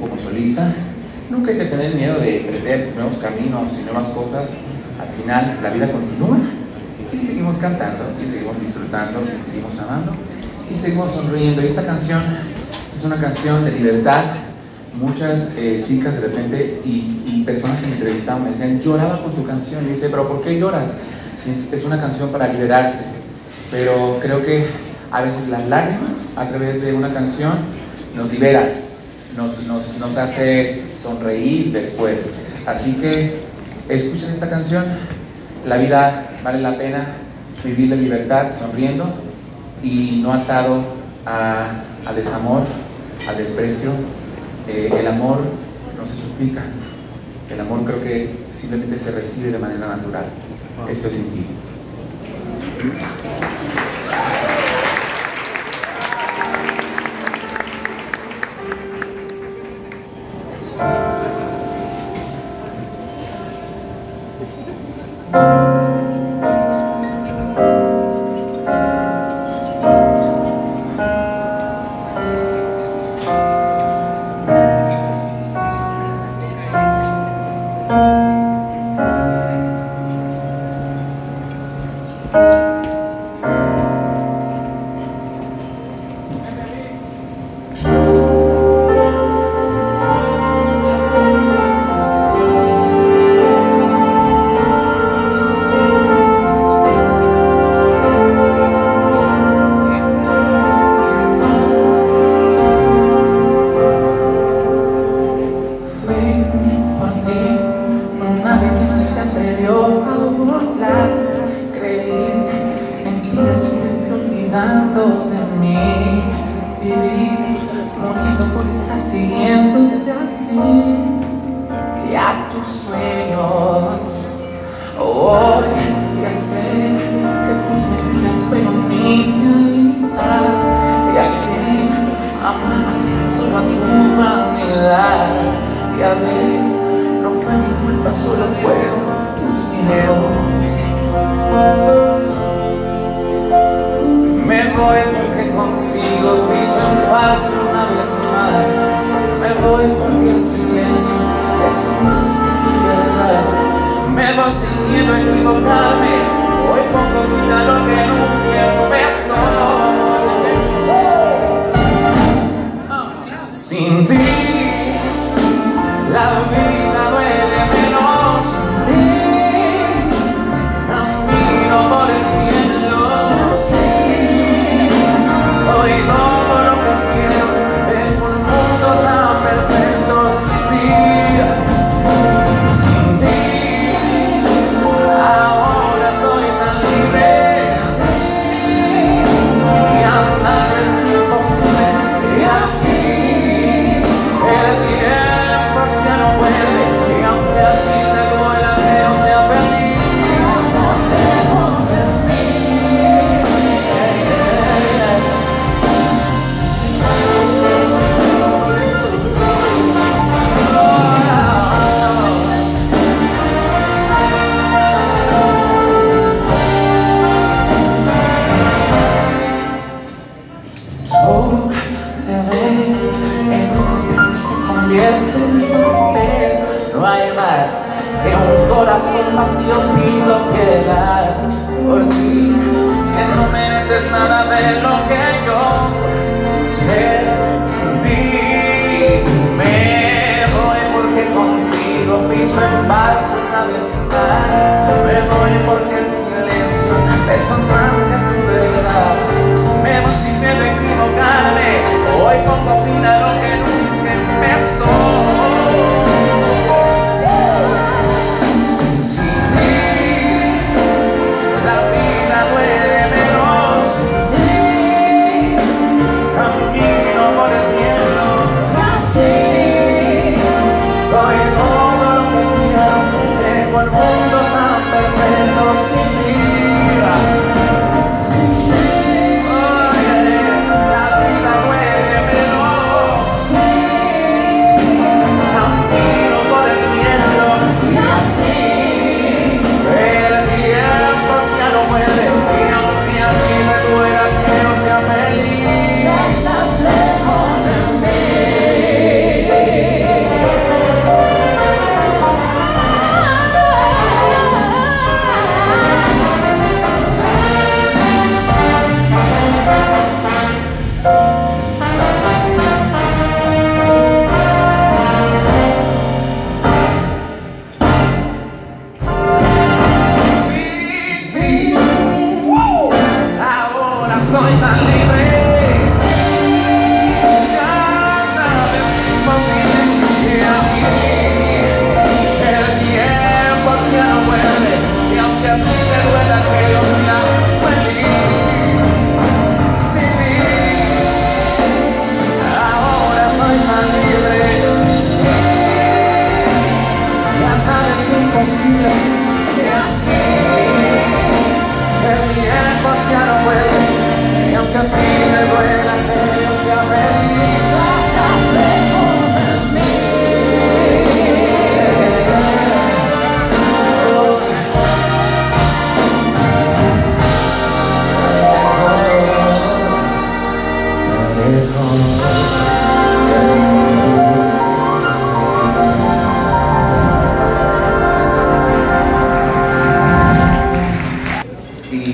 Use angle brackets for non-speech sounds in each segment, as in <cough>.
como solista, nunca hay que tener miedo de emprender nuevos caminos y nuevas cosas. Al final la vida continúa y seguimos cantando, y seguimos disfrutando, y seguimos amando, y seguimos sonriendo. Y esta canción es una canción de libertad. Muchas eh, chicas de repente y, personas que me entrevistaban me decían, lloraba con tu canción. Y dice, pero ¿por qué lloras? Si es una canción para liberarse. Pero creo que a veces las lágrimas a través de una canción nos liberan, nos, nos, nos hace sonreír después. Así que escuchen esta canción. La vida vale la pena vivir la libertad sonriendo y no atado a, al desamor, al desprecio. Eh, el amor no se suplica. El amor creo que simplemente se recibe de manera natural. Esto es sin ti. de mí. Vivir movido por estar siguiéndote a ti. Y a tus sueños. Hoy ya sé que tus mentiras fueron mi realidad Y a quien amabas era solo a tu vanidad. Y a veces no fue mi culpa, solo fueron tus miedos voy porque contigo piso en paz una vez más. Me voy porque el silencio es más que tu verdad. Me voy sin miedo a equivocarme. Hoy pongo cuidado que nunca beso Sin ti, la vida almas yo pido piedad por ti, que no mereces nada de lo que yo te di. Me voy porque contigo piso en paz una vez más, me voy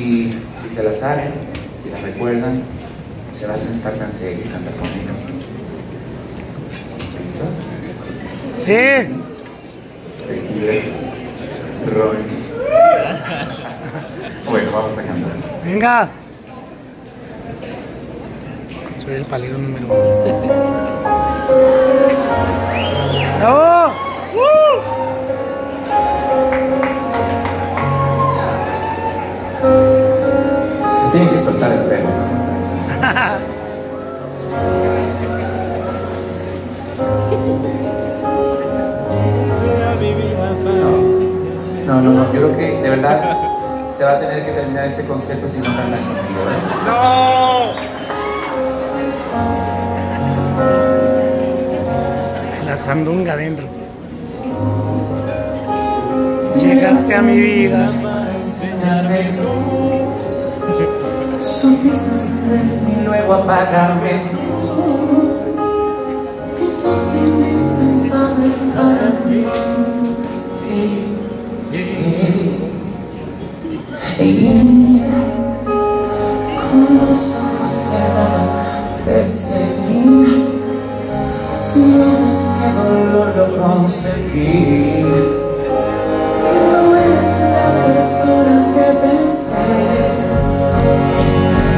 si, se la saben, si la recuerdan, se van a estar tan seguir y cantar conmigo. ¿Listo? Sí. Tequila, ron. bueno, vamos a cantar. Venga. Soy el palero número uno. <laughs> ¡No! Se tiene que soltar el pelo. ¿no? No, no, no, yo creo que de verdad se va a tener que terminar este concierto si no cantan conmigo, ¿eh? La sandunga adentro. Llegaste a mi vida. Para enseñarme Supiste encenderme y luego apagarme Quisiste indispensable para mí Y con los ojos cerrados te seguí. Sin luz que dolor lo conseguí. No eres la persona que pensé Me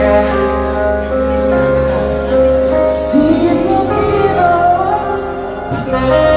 ¡Wow! a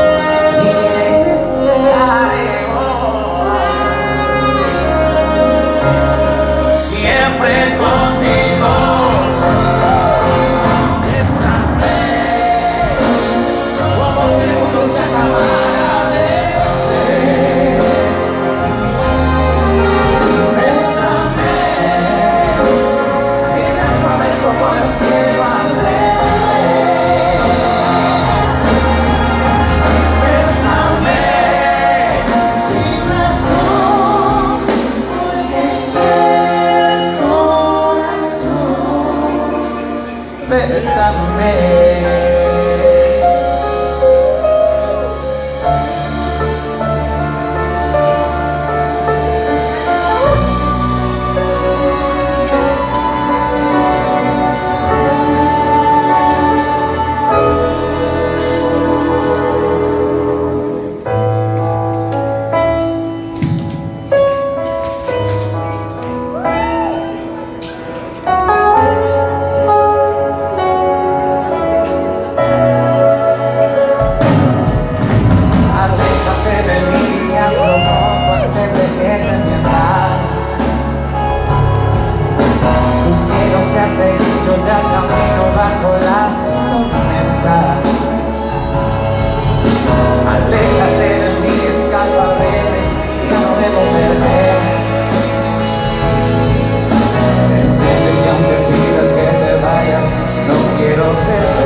Amen.